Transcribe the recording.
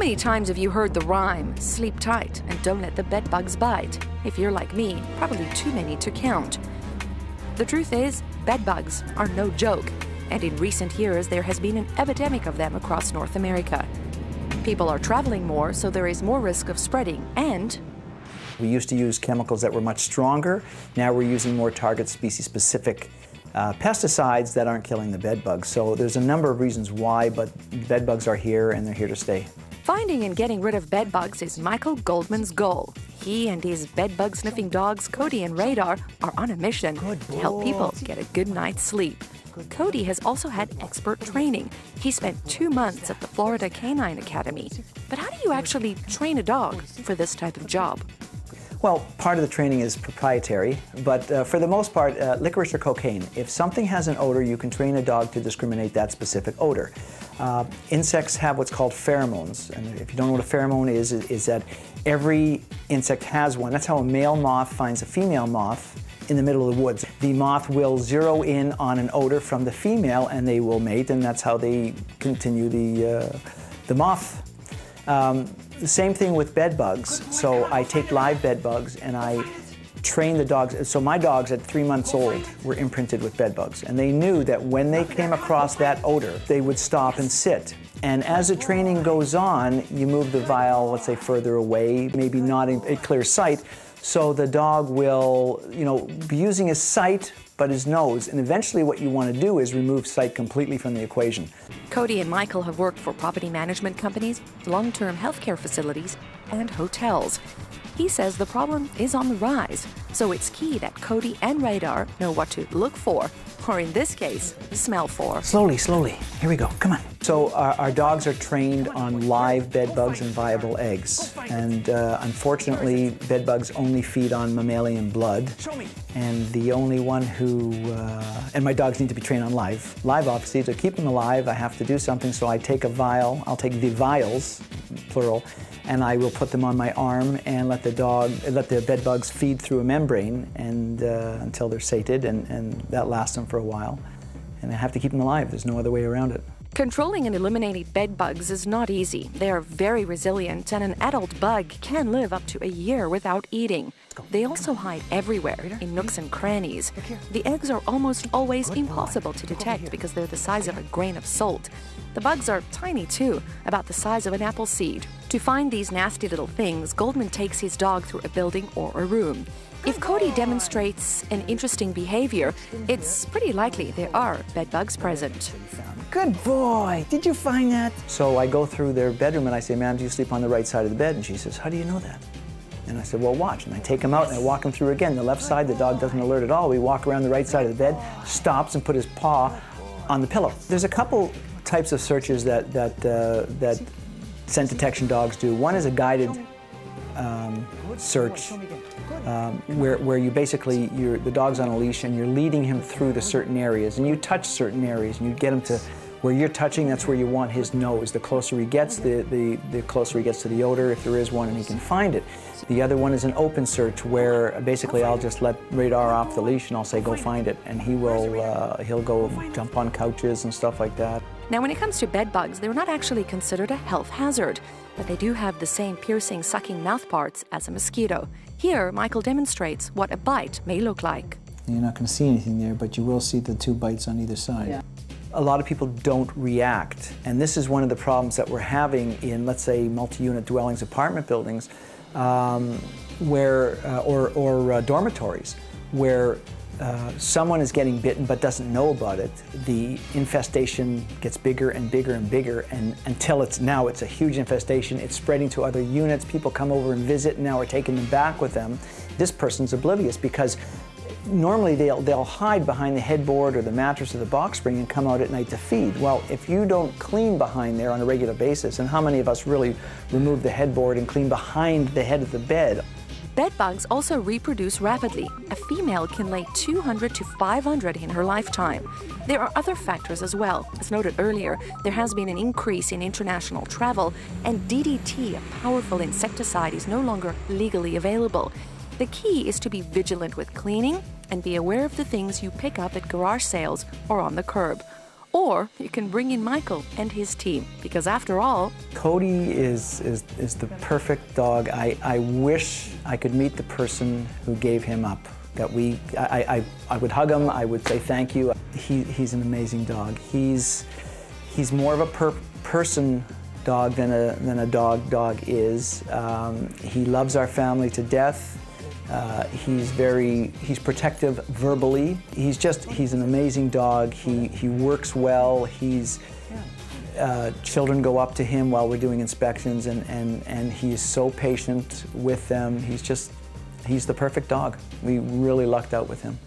many times have you heard the rhyme, sleep tight and don't let the bedbugs bite? If you're like me, probably too many to count. The truth is, bedbugs are no joke, and in recent years there has been an epidemic of them across North America. People are traveling more, so there is more risk of spreading, and we used to use chemicals that were much stronger. Now we're using more target species specific uh, pesticides that aren't killing the bed bugs. So there's a number of reasons why, but bed bugs are here and they're here to stay. Finding and getting rid of bed bugs is Michael Goldman's goal. He and his bed bug sniffing dogs, Kody and Radar, are on a mission to help people get a good night's sleep. Kody has also had expert training. He spent two months at the Florida Canine Academy. But how do you actually train a dog for this type of job? Well, part of the training is proprietary, but uh, for the most part, uh, licorice or cocaine. If something has an odor, you can train a dog to discriminate that specific odor. Uh, insects have what's called pheromones, and if you don't know what a pheromone is, is that every insect has one. That's how a male moth finds a female moth in the middle of the woods. The moth will zero in on an odor from the female, and they will mate, and that's how they continue the uh, the moth. Um, the same thing with bed bugs. So I take live bed bugs and I train the dogs. So my dogs at three months old were imprinted with bed bugs. And they knew that when they came across that odor, they would stop and sit. And as the training goes on, you move the vial, let's say, further away, maybe not in clear sight. So the dog will, you know, be using his sight but his nose. And eventually what you want to do is remove sight completely from the equation. Kody and Michael have worked for property management companies, long-term healthcare facilities, and hotels. He says the problem is on the rise, so it's key that Kody and Radar know what to look for or in this case, smell for. Slowly, slowly. Here we go. Come on. So our, our dogs are trained on live bed bugs and viable eggs. And uh, unfortunately, bed bugs only feed on mammalian blood. And the only one who, uh, and my dogs need to be trained on live. Live, obviously, to keep them alive, I have to do something. So I take a vial, I'll take the vials, plural, and I will put them on my arm and let the dog, let the bed bugs feed through a membrane and uh, until they're sated, and, and that lasts them for a while. And I have to keep them alive. There's no other way around it. Controlling and eliminating bed bugs is not easy. They are very resilient, and an adult bug can live up to a year without eating. They also hide everywhere, in nooks and crannies. The eggs are almost always impossible to detect because they're the size of a grain of salt. The bugs are tiny too, about the size of an apple seed. To find these nasty little things, Goldman takes his dog through a building or a room. If Kody demonstrates an interesting behavior, it's pretty likely there are bedbugs present. Good boy. Did you find that? So I go through their bedroom and I say, ma'am, do you sleep on the right side of the bed? And she says, how do you know that? And I said, well, watch. And I take him out and I walk him through again. The left side, the dog doesn't alert at all. We walk around the right side of the bed, stops and put his paw on the pillow. There's a couple types of searches that, that, uh, that scent detection dogs do. One is a guided um, search um, where, where you basically, the dog's on a leash and you're leading him through to certain areas. And you touch certain areas and you get him to where you're touching, that's where you want his nose. The closer he gets, the, the, the closer he gets to the odor, if there is one and he can find it. The other one is an open search where basically I'll just let Radar off the leash and I'll say, go find it. And he will, uh, he'll go jump on couches and stuff like that. Now, when it comes to bed bugs, they're not actually considered a health hazard, but they do have the same piercing, sucking mouth parts as a mosquito. Here, Michael demonstrates what a bite may look like. You're not going to see anything there, but you will see the two bites on either side. Yeah. A lot of people don't react, and this is one of the problems that we're having in, let's say, multi-unit dwellings, apartment buildings, um, where uh, or, or uh, dormitories, where uh, someone is getting bitten but doesn't know about it, the infestation gets bigger and bigger and bigger, and until it's now it's a huge infestation. It's spreading to other units. People come over and visit, and now we're taking them back with them. This person's oblivious because normally they'll, they'll hide behind the headboard or the mattress or the box spring and come out at night to feed. Well, if you don't clean behind there on a regular basis, and how many of us really remove the headboard and clean behind the head of the bed? Bed bugs also reproduce rapidly. A female can lay 200 to 500 in her lifetime. There are other factors as well. As noted earlier, there has been an increase in international travel, and DDT, a powerful insecticide, is no longer legally available. The key is to be vigilant with cleaning and be aware of the things you pick up at garage sales or on the curb. Or you can bring in Michael and his team, because after all, Kody is, is, is the perfect dog. I, I wish I could meet the person who gave him up. That we, I, I, I would hug him, I would say thank you. He, he's an amazing dog. He's, he's more of a per, person dog than a, than a dog dog is. Um, he loves our family to death. Uh, he's very, he's protective verbally. He's just, he's an amazing dog. He, he works well. He's, uh, children go up to him while we're doing inspections and, and, and he's so patient with them. He's just, he's the perfect dog. We really lucked out with him.